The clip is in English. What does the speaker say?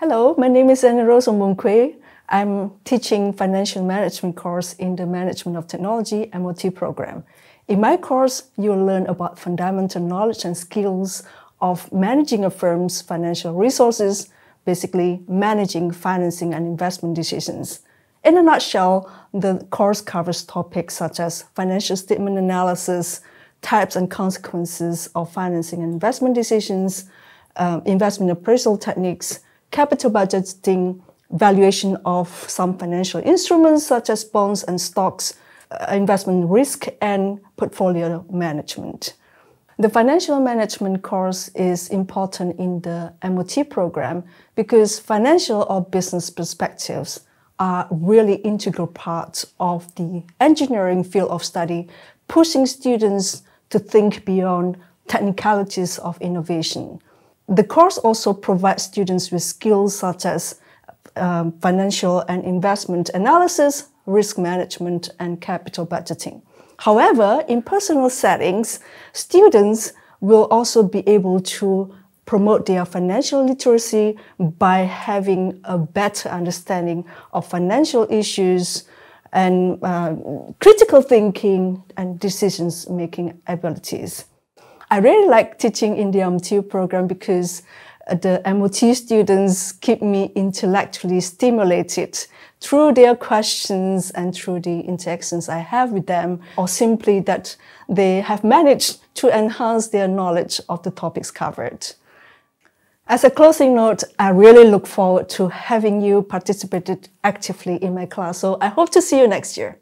Hello, my name is Zenlin Roosenboom-Kwee. I'm teaching financial management course in the Management of Technology MOT program. In my course, you'll learn about fundamental knowledge and skills of managing a firm's financial resources, basically managing financing and investment decisions. In a nutshell, the course covers topics such as financial statement analysis, types and consequences of financing and investment decisions, um, investment appraisal techniques, capital budgeting, valuation of some financial instruments such as bonds and stocks, uh, investment risk, and portfolio management. The financial management course is important in the MOT program because financial or business perspectives are really integral parts of the engineering field of study, pushing students to think beyond technicalities of innovation. The course also provides students with skills such as um, financial and investment analysis, risk management, and capital budgeting. However, in personal settings, students will also be able to promote their financial literacy by having a better understanding of financial issues and uh, critical thinking and decisions making abilities. I really like teaching in the MOT program because uh, the MOT students keep me intellectually stimulated through their questions and through the interactions I have with them, or simply that they have managed to enhance their knowledge of the topics covered. As a closing note, I really look forward to having you participated actively in my class. So I hope to see you next year.